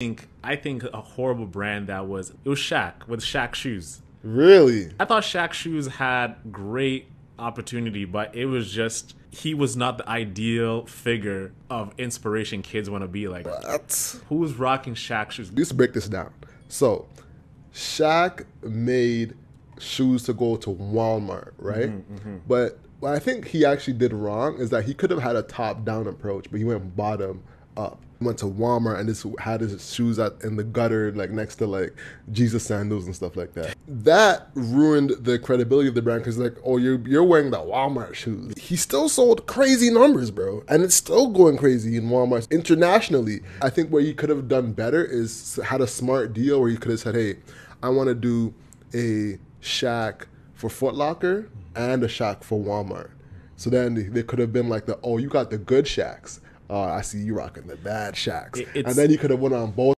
think I think a horrible brand that was it was Shaq with Shaq shoes. Really? I thought Shaq shoes had great opportunity, but it was just he was not the ideal figure of inspiration kids want to be like. What? Who's rocking Shaq shoes? Let's break this down. So, Shaq made shoes to go to Walmart, right? Mm-hmm, mm-hmm. But what I think he actually did wrong is that he could have had a top down approach, but he went bottom up. Went to Walmart and just had his shoes out in the gutter, like next to like Jesus sandals and stuff like that. That ruined the credibility of the brand because like, oh, you're you're wearing the Walmart shoes. He still sold crazy numbers, bro, and it's still going crazy in Walmart internationally. I think where he could have done better is had a smart deal where he could have said, hey, I want to do a Shaq for Foot Locker and a Shaq for Walmart. So then they could have been like the, oh, you got the good Shaqs. Oh, I see you rocking the bad Shaqs. It- and then you could have went on both